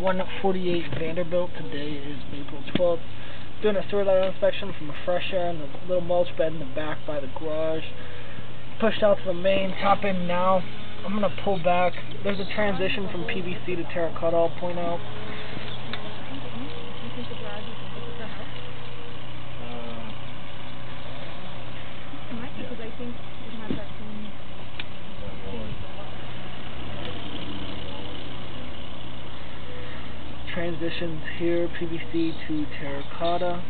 148 Vanderbilt. Today is April 12th. Doing a sewer line inspection from a fresh end, a little mulch bed in the back by the garage. Pushed out to the main, top in now. I'm going to pull back. There's a transition from PVC to terracotta, I'll point out. Transitions here, PVC to terracotta. Uh.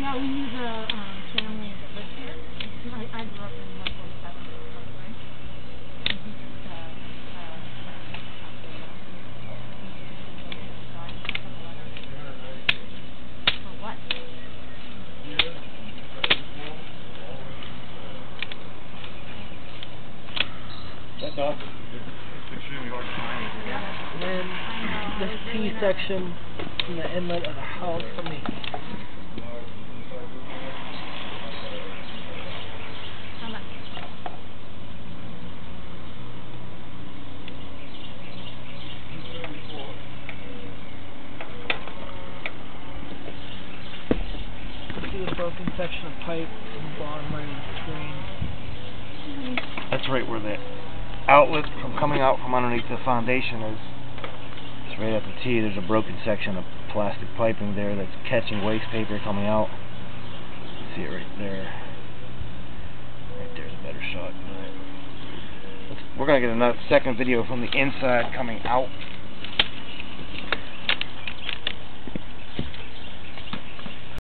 Yeah, we knew the um, family that lived here. I, I grew up in the way. And he just, For what? That's awesome. It's extremely hard to find. And then I know, this it's T section from the inlet of the house for me. How much? See the broken section of pipe in the bottom right of the screen. That's right where the outlet from coming out from underneath the foundation is. It's right at the T. There's a broken section of plastic piping there that's catching waste paper coming out. See it right there. Right there's a better shot. Let's- We're gonna get another second video from the inside coming out.